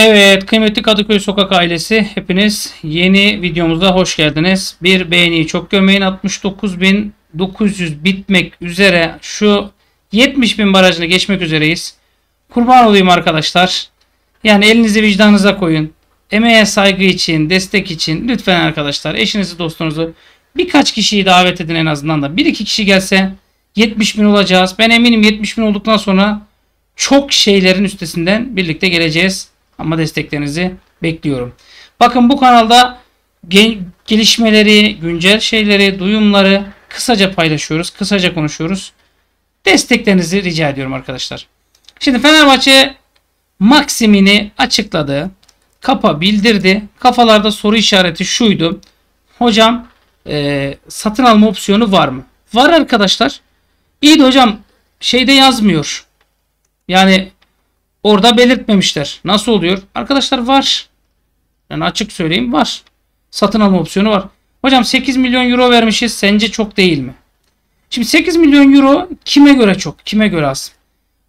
Evet kıymetli Kadıköy Sokak ailesi hepiniz yeni videomuza hoş geldiniz. Bir beğeniyi çok gömeyin 69.900 bitmek üzere şu 70.000 barajını geçmek üzereyiz. Kurban olayım arkadaşlar. Yani elinizi vicdanınıza koyun. Emeğe saygı için, destek için lütfen arkadaşlar eşinizi dostunuzu birkaç kişiyi davet edin en azından da. Bir iki kişi gelse 70 bin olacağız. Ben eminim 70 bin olduktan sonra çok şeylerin üstesinden birlikte geleceğiz. Ama desteklerinizi bekliyorum. Bakın bu kanalda gelişmeleri, güncel şeyleri, duyumları kısaca paylaşıyoruz. Kısaca konuşuyoruz. Desteklerinizi rica ediyorum arkadaşlar. Şimdi Fenerbahçe Maksimini açıkladı. Kapa bildirdi. Kafalarda soru işareti şuydu. Hocam e, satın alma opsiyonu var mı? Var arkadaşlar. İyi de hocam şeyde yazmıyor. Yani orada belirtmemişler. Nasıl oluyor? Arkadaşlar var. Yani açık söyleyeyim var. Satın alma opsiyonu var. Hocam 8 milyon euro vermişiz. Sence çok değil mi? Şimdi 8 milyon euro kime göre çok? Kime göre az?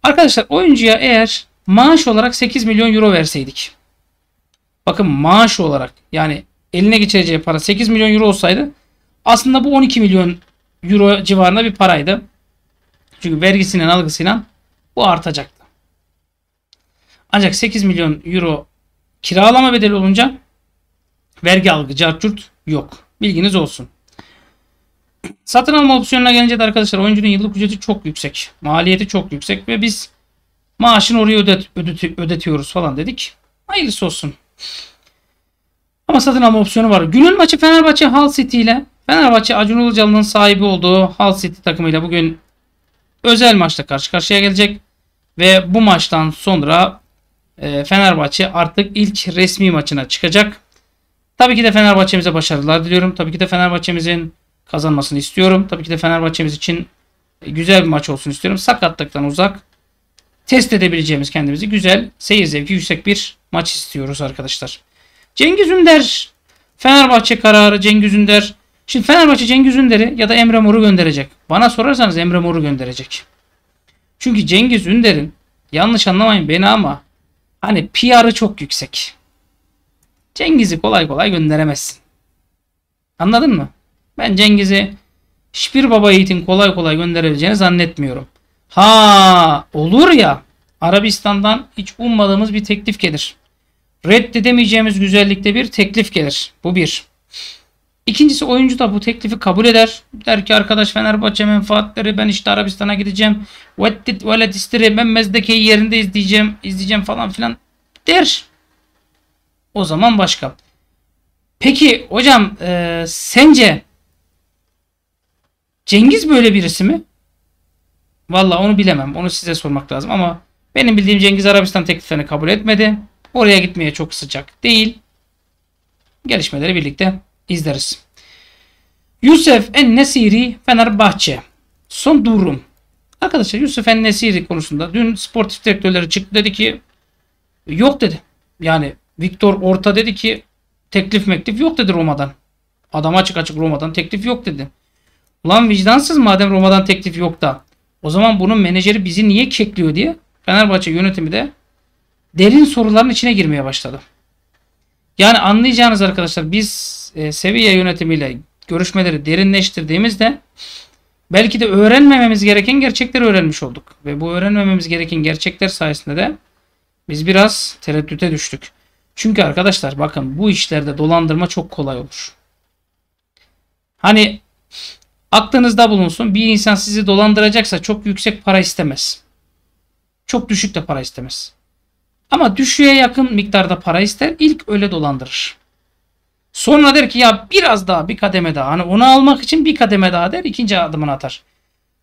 Arkadaşlar oyuncuya eğer maaş olarak 8 milyon euro verseydik. Bakın maaş olarak yani eline geçireceği para 8 milyon euro olsaydı aslında bu 12 milyon euro civarında bir paraydı. Çünkü vergisinin algısıyla bu artacaktı. Ancak 8 milyon euro kiralama bedeli olunca vergi algı cartçurt yok. Bilginiz olsun. Satın alma opsiyonuna gelince de arkadaşlar oyuncunun yıllık ücreti çok yüksek. Maliyeti çok yüksek ve biz maaşını oraya ödet, ödet, ödetiyoruz falan dedik. Hayırlısı olsun. Ama satın alma opsiyonu var. Günün maçı Fenerbahçe Hull City ile Fenerbahçe Acun Ilıcalı'nın sahibi olduğu Hull City takımıyla bugün özel maçta karşı karşıya gelecek. Ve bu maçtan sonra Fenerbahçe artık ilk resmi maçına çıkacak. Tabii ki de Fenerbahçe'mize başarılar diliyorum. Tabii ki de Fenerbahçe'mizin kazanmasını istiyorum. Tabii ki de Fenerbahçe'miz için güzel bir maç olsun istiyorum. Sakatlıktan uzak test edebileceğimiz kendimizi güzel, seyir zevki yüksek bir maç istiyoruz arkadaşlar. Cengiz Ünder Fenerbahçe kararı Cengiz Ünder. Şimdi Fenerbahçe Cengiz Ünder'i ya da Emre Mor'u gönderecek. Bana sorarsanız Emre Mor'u gönderecek. Çünkü Cengiz Ünder'in yanlış anlamayın beni ama hani PR'ı çok yüksek. Cengiz'i kolay kolay gönderemezsin. Anladın mı? Ben Cengiz'i hiçbir baba yiğitin kolay kolay gönderebileceğini zannetmiyorum. Ha olur ya Arabistan'dan hiç ummadığımız bir teklif gelir. Reddedemeyeceğimiz güzellikte bir teklif gelir. Bu bir. İkincisi oyuncu da bu teklifi kabul eder. Der ki arkadaş Fenerbahçe menfaatleri ben işte Arabistan'a gideceğim. Veddit velet istiri ben Mezdeke'yi yerinde izleyeceğim. izleyeceğim falan filan der. O zaman başka. Peki hocam e, sence Cengiz böyle birisi mi? Valla onu bilemem. Onu size sormak lazım ama benim bildiğim Cengiz Arabistan tekliflerini kabul etmedi. Oraya gitmeye çok sıcak değil. Gelişmeleri birlikte izleriz. Yusuf En-Nesiri Fenerbahçe. Son durum. Arkadaşlar Yusuf En-Nesiri konusunda dün sportif direktörleri çıktı dedi ki yok dedi. Yani Viktor Orta dedi ki teklif meklif yok dedi Roma'dan. Adam açık açık Roma'dan teklif yok dedi. Ulan vicdansız madem Roma'dan teklif yok da o zaman bunun menajeri bizi niye kekliyor diye Fenerbahçe yönetimi de derin soruların içine girmeye başladı. Yani anlayacağınız arkadaşlar biz e, seviye yönetimiyle görüşmeleri derinleştirdiğimizde belki de öğrenmememiz gereken gerçekleri öğrenmiş olduk. Ve bu öğrenmememiz gereken gerçekler sayesinde de biz biraz tereddüte düştük. Çünkü arkadaşlar bakın bu işlerde dolandırma çok kolay olur. Hani aklınızda bulunsun bir insan sizi dolandıracaksa çok yüksek para istemez. Çok düşük de para istemez. Ama düşüğe yakın miktarda para ister. İlk öyle dolandırır. Sonra der ki ya biraz daha bir kademe daha. Hani onu almak için bir kademe daha der. ikinci adımını atar.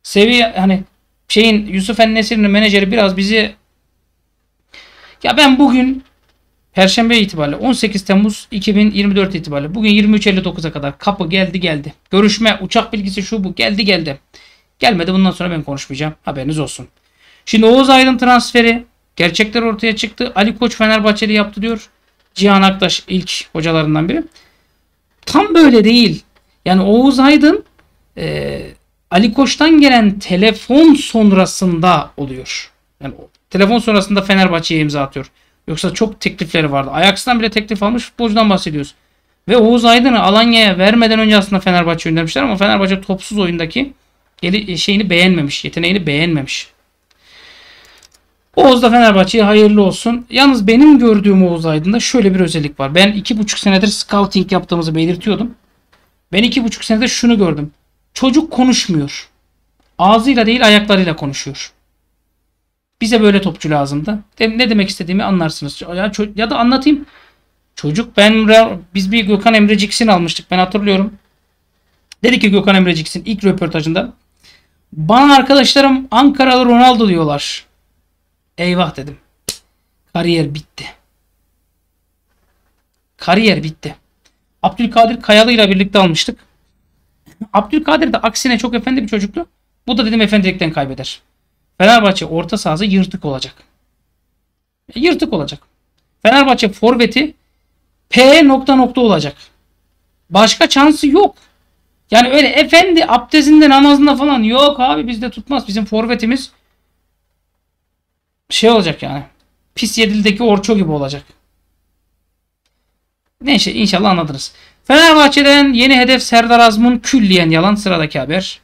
Seviye hani şeyin Yusuf Ennesir'in menajeri biraz bizi ya ben bugün Perşembe itibariyle 18 Temmuz 2024 itibariyle bugün 23.59'a kadar kapı geldi geldi. Görüşme, uçak bilgisi şu bu geldi geldi. Gelmedi bundan sonra ben konuşmayacağım. Haberiniz olsun. Şimdi Oğuz Aydın transferi gerçekler ortaya çıktı. Ali Koç Fenerbahçeli yaptı diyor. Cihan Aktaş ilk hocalarından biri. Tam böyle değil. Yani Oğuz Aydın e, Ali Koç'tan gelen telefon sonrasında oluyor. Yani telefon sonrasında Fenerbahçe'ye imza atıyor. Yoksa çok teklifleri vardı. Ajax'tan bile teklif almış futbolcudan bahsediyoruz. Ve Oğuz Aydın'ı Alanya'ya vermeden önce aslında Fenerbahçe göndermişler ama Fenerbahçe topsuz oyundaki şeyini beğenmemiş. Yeteneğini beğenmemiş. Oğuz da Fenerbahçe'ye hayırlı olsun. Yalnız benim gördüğüm Oğuz Aydın'da şöyle bir özellik var. Ben iki buçuk senedir scouting yaptığımızı belirtiyordum. Ben iki buçuk senedir şunu gördüm. Çocuk konuşmuyor. Ağzıyla değil ayaklarıyla konuşuyor. Bize böyle topçu lazımdı. Ne demek istediğimi anlarsınız. Ya, da anlatayım. Çocuk ben biz bir Gökhan Emreciksin almıştık. Ben hatırlıyorum. Dedi ki Gökhan Emreciksin ilk röportajında. Bana arkadaşlarım Ankaralı Ronaldo diyorlar. Eyvah dedim. Kariyer bitti. Kariyer bitti. Abdülkadir Kayalı ile birlikte almıştık. Abdülkadir de aksine çok efendi bir çocuktu. Bu da dedim efendilikten kaybeder. Fenerbahçe orta sahası yırtık olacak. Yırtık olacak. Fenerbahçe forveti P nokta nokta olacak. Başka şansı yok. Yani öyle efendi abdestinde namazında falan yok abi bizde tutmaz. Bizim forvetimiz şey olacak yani. Pis yedildeki orço gibi olacak. Neyse inşallah anladınız. Fenerbahçe'den yeni hedef Serdar Azmun külliyen yalan sıradaki haber.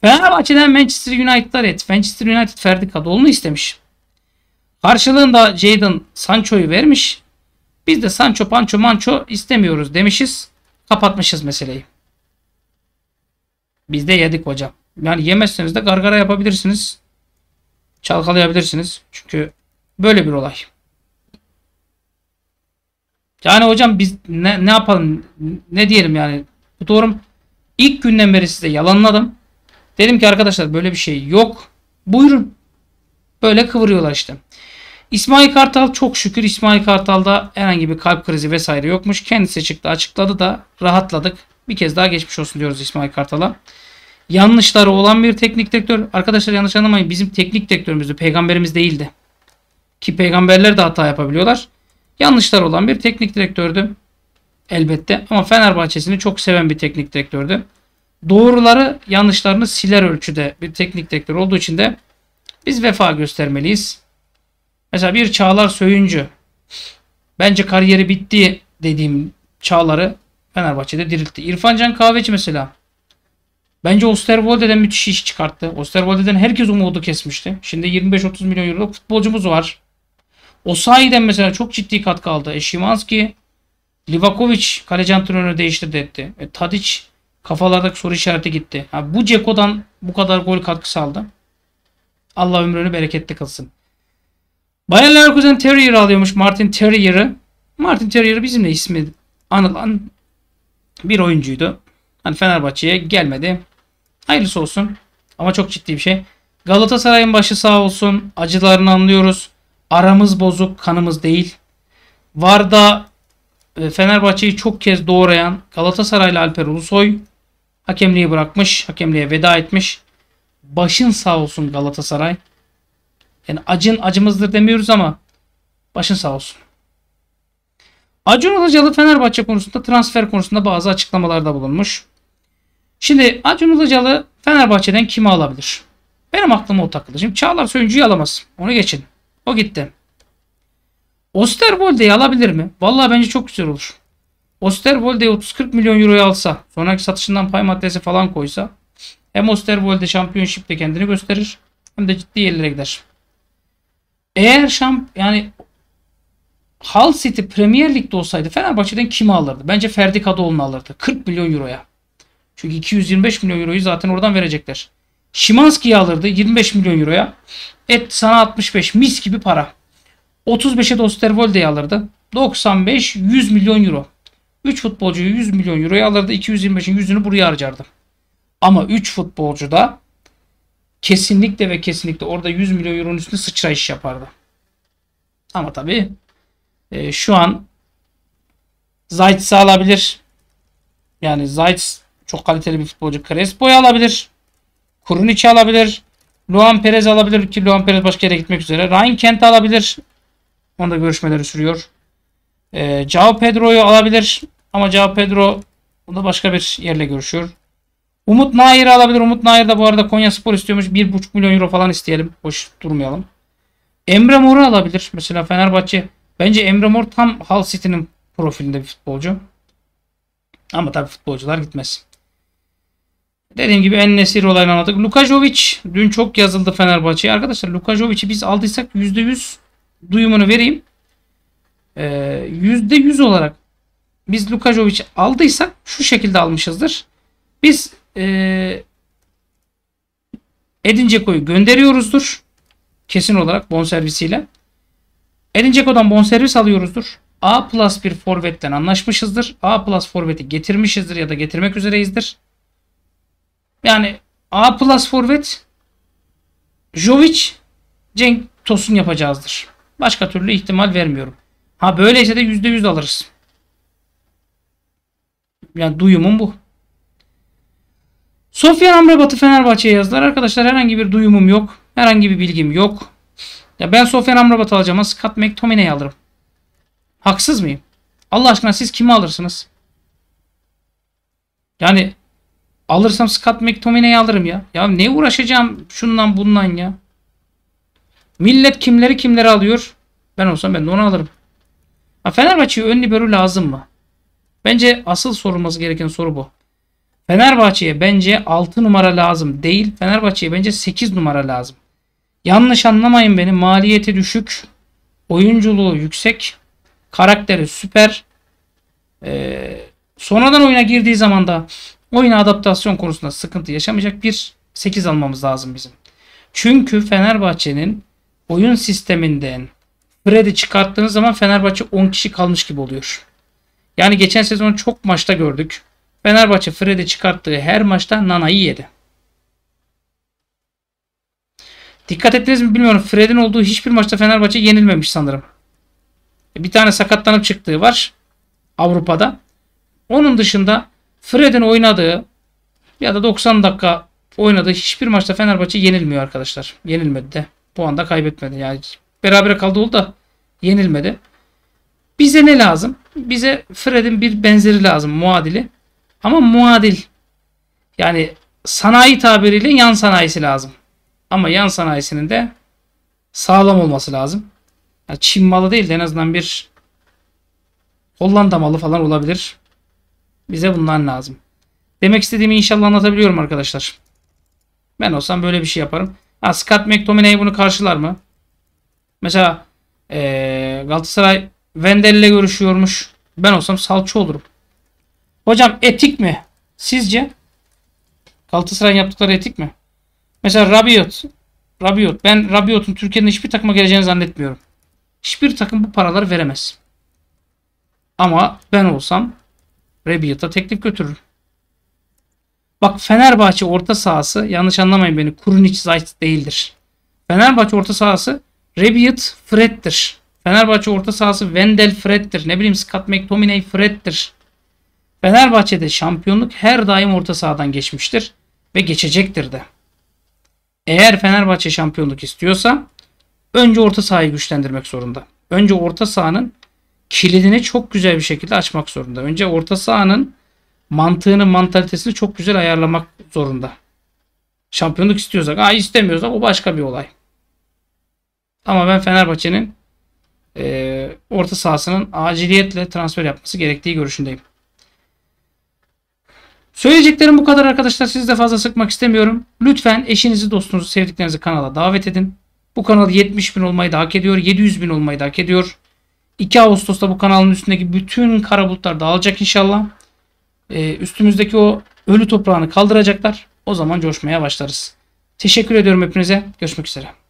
Fenerbahçe'den Manchester United'lar et. Manchester United Ferdi Kadıoğlu'nu istemiş. Karşılığında Jadon Sancho'yu vermiş. Biz de Sancho, Pancho, Mancho istemiyoruz demişiz. Kapatmışız meseleyi. Biz de yedik hocam. Yani yemezseniz de gargara yapabilirsiniz. Çalkalayabilirsiniz. Çünkü böyle bir olay. Yani hocam biz ne, ne yapalım? Ne diyelim yani? Bu doğru. İlk günden beri size yalanladım. Dedim ki arkadaşlar böyle bir şey yok. Buyurun. Böyle kıvırıyorlar işte. İsmail Kartal çok şükür İsmail Kartal'da herhangi bir kalp krizi vesaire yokmuş. Kendisi çıktı açıkladı da rahatladık. Bir kez daha geçmiş olsun diyoruz İsmail Kartal'a. Yanlışları olan bir teknik direktör. Arkadaşlar yanlış anlamayın bizim teknik direktörümüzdü. Peygamberimiz değildi. Ki peygamberler de hata yapabiliyorlar. Yanlışları olan bir teknik direktördü. Elbette ama Fenerbahçe'sini çok seven bir teknik direktördü. Doğruları yanlışlarını siler ölçüde bir teknik direktör olduğu için de biz vefa göstermeliyiz. Mesela bir Çağlar Söyüncü. Bence kariyeri bitti dediğim Çağlar'ı Fenerbahçe'de diriltti. İrfan Can Kahveci mesela. Bence Osterwolde'den müthiş iş çıkarttı. Osterwolde'den herkes umudu kesmişti. Şimdi 25-30 milyon euro futbolcumuz var. Osayi'den mesela çok ciddi katkı aldı. E, Şimanski, Livakovic kaleci antrenörü değiştirdi etti. E, Tadic kafalardaki soru işareti gitti. Ha, bu Ceko'dan bu kadar gol katkısı aldı. Allah ömrünü bereketli kılsın. Bayer Leverkusen Terrier alıyormuş Martin Terrier'ı. Martin Terrier bizimle ismi anılan bir oyuncuydu. Hani Fenerbahçe'ye gelmedi. Hayırlısı olsun. Ama çok ciddi bir şey. Galatasaray'ın başı sağ olsun. Acılarını anlıyoruz. Aramız bozuk, kanımız değil. Varda e, Fenerbahçe'yi çok kez doğrayan Galatasaraylı Alper Ulusoy hakemliği bırakmış. Hakemliğe veda etmiş. Başın sağ olsun Galatasaray. Yani acın acımızdır demiyoruz ama başın sağ olsun. Acun Ilıcalı Fenerbahçe konusunda transfer konusunda bazı açıklamalarda bulunmuş. Şimdi Acun Ilıcalı Fenerbahçe'den kimi alabilir? Benim aklıma o takıldı. Şimdi Çağlar Söyüncü'yü alamaz. Onu geçin. O gitti. Osterwolde'yi alabilir mi? Vallahi bence çok güzel olur. Osterwolde'yi 30-40 milyon euroya alsa, sonraki satışından pay maddesi falan koysa hem Osterwolde şampiyonşipte kendini gösterir hem de ciddi yerlere gider. Eğer şamp yani Hull City Premier Lig'de olsaydı Fenerbahçe'den kimi alırdı? Bence Ferdi Kadıoğlu'nu alırdı. 40 milyon euroya. Çünkü 225 milyon euroyu zaten oradan verecekler. Şimanski'yi alırdı 25 milyon euroya. Et sana 65 mis gibi para. 35'e de alırdı. 95 100 milyon euro. 3 futbolcuyu 100 milyon euroya alırdı. 225'in 100'ünü buraya harcardı. Ama 3 futbolcu da kesinlikle ve kesinlikle orada 100 milyon euronun üstünde sıçrayış yapardı. Ama tabii e, şu an Zayt'sı alabilir. Yani Zayt çok kaliteli bir futbolcu. Crespo'yu alabilir. Kurunic'i alabilir. Luan Perez alabilir ki Luan Perez başka yere gitmek üzere. Ryan Kent alabilir. Onda görüşmeleri sürüyor. E, Cao Pedro'yu alabilir. Ama Cao Pedro da başka bir yerle görüşüyor. Umut Nair alabilir. Umut Nair de bu arada Konya Spor istiyormuş. 1,5 milyon euro falan isteyelim. Boş durmayalım. Emre Mor'u alabilir. Mesela Fenerbahçe bence Emre Mor tam Hull City'nin profilinde bir futbolcu. Ama tabii futbolcular gitmez. Dediğim gibi en nesir olayını anladık. Luka Jovic dün çok yazıldı Fenerbahçe'ye. Arkadaşlar Luka Jovic'i biz aldıysak %100 duyumunu vereyim. Ee, %100 olarak biz Luka Jovic aldıysak şu şekilde almışızdır. Biz ee, Edin Dzeko'yu gönderiyoruzdur. Kesin olarak bonservisiyle. Edin Dzeko'dan bonservis alıyoruzdur. A plus bir forvetten anlaşmışızdır. A plus forveti getirmişizdir ya da getirmek üzereyizdir. Yani A plus forvet Jovic Cenk Tosun yapacağızdır. Başka türlü ihtimal vermiyorum. Ha böyleyse de %100 alırız. Yani duyumum bu. Sofyan Amrabat'ı Fenerbahçe'ye yazdılar. Arkadaşlar herhangi bir duyumum yok. Herhangi bir bilgim yok. Ya ben Sofyan Amrabat alacağım ama Scott McTominay'i alırım. Haksız mıyım? Allah aşkına siz kimi alırsınız? Yani alırsam Scott McTominay'i alırım ya. Ya ne uğraşacağım şundan bundan ya. Millet kimleri kimleri alıyor. Ben olsam ben de onu alırım. Ha, Fenerbahçe'ye ön libero lazım mı? Bence asıl sorulması gereken soru bu. Fenerbahçe'ye bence 6 numara lazım değil. Fenerbahçe'ye bence 8 numara lazım. Yanlış anlamayın beni. Maliyeti düşük. Oyunculuğu yüksek. Karakteri süper. Ee, sonradan oyuna girdiği zaman da oyuna adaptasyon konusunda sıkıntı yaşamayacak bir 8 almamız lazım bizim. Çünkü Fenerbahçe'nin oyun sisteminden Fred'i çıkarttığınız zaman Fenerbahçe 10 kişi kalmış gibi oluyor. Yani geçen sezon çok maçta gördük. Fenerbahçe Fred'i çıkarttığı her maçta Nana'yı yedi. Dikkat ettiniz mi bilmiyorum. Fred'in olduğu hiçbir maçta Fenerbahçe yenilmemiş sanırım. Bir tane sakatlanıp çıktığı var. Avrupa'da. Onun dışında Fred'in oynadığı ya da 90 dakika oynadığı hiçbir maçta Fenerbahçe yenilmiyor arkadaşlar. Yenilmedi de. Bu anda kaybetmedi. Yani beraber kaldı oldu da yenilmedi. Bize ne lazım? Bize Fred'in bir benzeri lazım. Muadili. Ama muadil. Yani sanayi tabiriyle yan sanayisi lazım. Ama yan sanayisinin de sağlam olması lazım. Yani Çin malı değil de en azından bir Hollanda malı falan olabilir. Bize bunlar lazım. Demek istediğimi inşallah anlatabiliyorum arkadaşlar. Ben olsam böyle bir şey yaparım. Ha, Scott McTominay bunu karşılar mı? Mesela ee, Galatasaray Vendel ile görüşüyormuş. Ben olsam salçı olurum. Hocam etik mi? Sizce? Galatasaray'ın yaptıkları etik mi? Mesela Rabiot. Rabiot. Ben Rabiot'un Türkiye'nin hiçbir takıma geleceğini zannetmiyorum. Hiçbir takım bu paraları veremez. Ama ben olsam Rabiot'a teklif götürürüm. Bak Fenerbahçe orta sahası yanlış anlamayın beni Kurunic Zayt değildir. Fenerbahçe orta sahası Rabiot Fred'dir. Fenerbahçe orta sahası Wendel Fred'dir. Ne bileyim Scott McTominay Fred'dir. Fenerbahçe'de şampiyonluk her daim orta sahadan geçmiştir ve geçecektir de. Eğer Fenerbahçe şampiyonluk istiyorsa önce orta sahayı güçlendirmek zorunda. Önce orta sahanın kilidini çok güzel bir şekilde açmak zorunda. Önce orta sahanın mantığını, mantalitesini çok güzel ayarlamak zorunda. Şampiyonluk istiyorsak, ha istemiyorsak o başka bir olay. Ama ben Fenerbahçe'nin e, orta sahasının aciliyetle transfer yapması gerektiği görüşündeyim. Söyleyeceklerim bu kadar arkadaşlar. Sizi de fazla sıkmak istemiyorum. Lütfen eşinizi, dostunuzu, sevdiklerinizi kanala davet edin. Bu kanal 70 bin olmayı da hak ediyor. 700 bin olmayı da hak ediyor. 2 Ağustos'ta bu kanalın üstündeki bütün kara bulutlar dağılacak inşallah. Ee, üstümüzdeki o ölü toprağını kaldıracaklar. O zaman coşmaya başlarız. Teşekkür ediyorum hepinize. Görüşmek üzere.